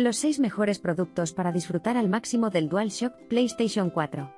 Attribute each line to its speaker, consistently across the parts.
Speaker 1: Los 6 mejores productos para disfrutar al máximo del DualShock PlayStation 4.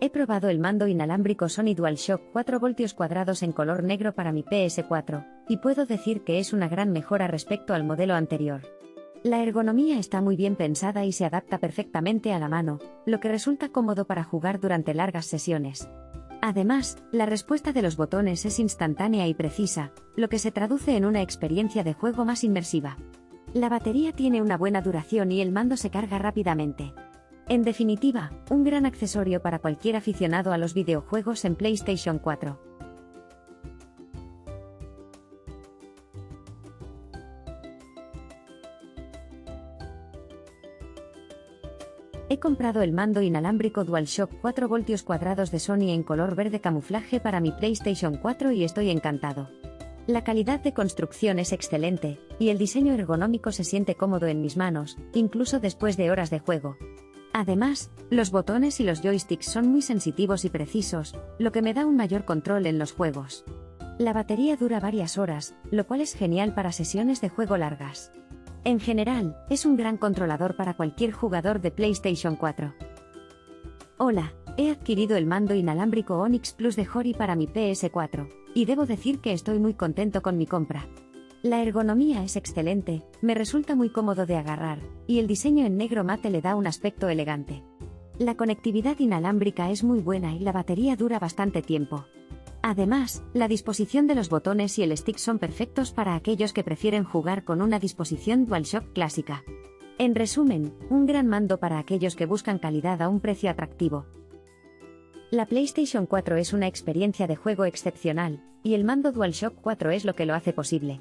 Speaker 1: He probado el mando inalámbrico Sony DualShock 4 voltios cuadrados en color negro para mi PS4, y puedo decir que es una gran mejora respecto al modelo anterior. La ergonomía está muy bien pensada y se adapta perfectamente a la mano, lo que resulta cómodo para jugar durante largas sesiones. Además, la respuesta de los botones es instantánea y precisa, lo que se traduce en una experiencia de juego más inmersiva. La batería tiene una buena duración y el mando se carga rápidamente. En definitiva, un gran accesorio para cualquier aficionado a los videojuegos en PlayStation 4. He comprado el mando inalámbrico DualShock 4 voltios cuadrados de Sony en color verde camuflaje para mi PlayStation 4 y estoy encantado. La calidad de construcción es excelente, y el diseño ergonómico se siente cómodo en mis manos, incluso después de horas de juego. Además, los botones y los joysticks son muy sensitivos y precisos, lo que me da un mayor control en los juegos. La batería dura varias horas, lo cual es genial para sesiones de juego largas. En general, es un gran controlador para cualquier jugador de PlayStation 4. Hola, he adquirido el mando inalámbrico Onyx Plus de Hori para mi PS4, y debo decir que estoy muy contento con mi compra. La ergonomía es excelente, me resulta muy cómodo de agarrar, y el diseño en negro mate le da un aspecto elegante. La conectividad inalámbrica es muy buena y la batería dura bastante tiempo. Además, la disposición de los botones y el stick son perfectos para aquellos que prefieren jugar con una disposición DualShock clásica. En resumen, un gran mando para aquellos que buscan calidad a un precio atractivo. La PlayStation 4 es una experiencia de juego excepcional, y el mando DualShock 4 es lo que lo hace posible.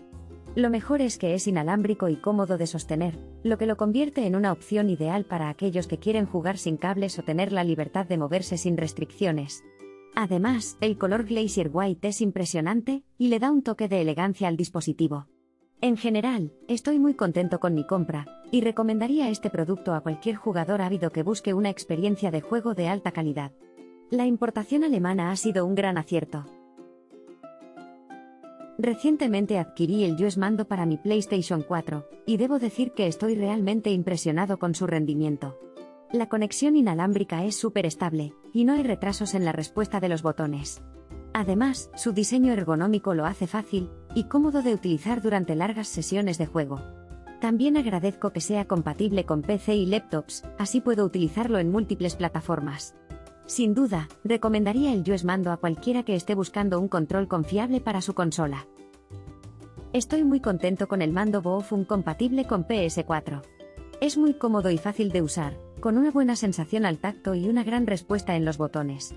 Speaker 1: Lo mejor es que es inalámbrico y cómodo de sostener, lo que lo convierte en una opción ideal para aquellos que quieren jugar sin cables o tener la libertad de moverse sin restricciones. Además, el color Glacier White es impresionante y le da un toque de elegancia al dispositivo. En general, estoy muy contento con mi compra, y recomendaría este producto a cualquier jugador ávido que busque una experiencia de juego de alta calidad. La importación alemana ha sido un gran acierto. Recientemente adquirí el US Mando para mi PlayStation 4, y debo decir que estoy realmente impresionado con su rendimiento. La conexión inalámbrica es súper estable, y no hay retrasos en la respuesta de los botones. Además, su diseño ergonómico lo hace fácil y cómodo de utilizar durante largas sesiones de juego. También agradezco que sea compatible con PC y laptops, así puedo utilizarlo en múltiples plataformas. Sin duda, recomendaría el US Mando a cualquiera que esté buscando un control confiable para su consola. Estoy muy contento con el mando Bofun compatible con PS4. Es muy cómodo y fácil de usar, con una buena sensación al tacto y una gran respuesta en los botones.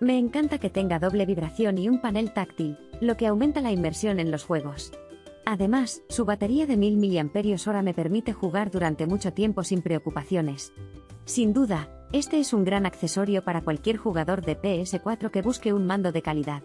Speaker 1: Me encanta que tenga doble vibración y un panel táctil, lo que aumenta la inmersión en los juegos. Además, su batería de 1000 mAh me permite jugar durante mucho tiempo sin preocupaciones. Sin duda, este es un gran accesorio para cualquier jugador de PS4 que busque un mando de calidad.